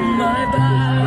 my back.